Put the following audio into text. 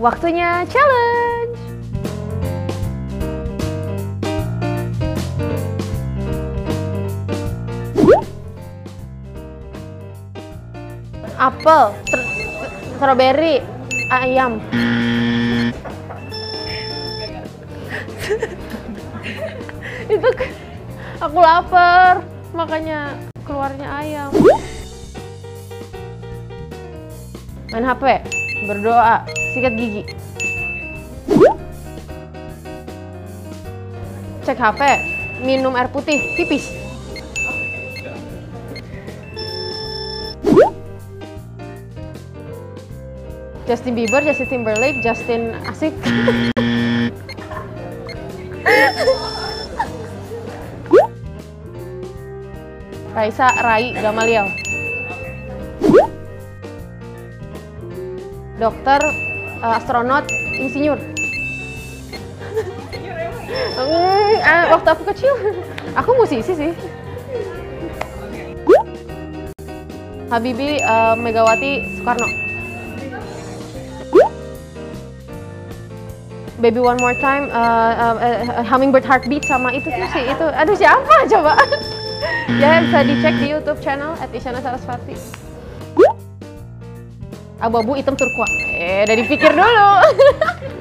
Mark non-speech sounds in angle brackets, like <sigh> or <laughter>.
Waktunya challenge. Apel, str- strawberry, ayam. <laughs> Itu aku lapar, makanya keluarnya ayam. Main HP, berdoa, sikat gigi. Cek HP, minum air putih, tipis. Justin Bieber, Justin Timberlake, Justin Asik. Raisa, Rai, Gamaliel. Dokter, eh, astronot, insinyur. Hmm, ah, waktu aku kecil, aku musisi sih. Habibie, eh, Megawati, Soekarno. Baby One More Time, eh, eh, eh, Hummingbird Heartbeat sama itu tuh sih itu. Aduh siapa coba? <laughs> ya bisa dicek di YouTube channel Isyana Sarasvati. Abu-abu hitam turquoise. Eh, udah dipikir dulu. <laughs>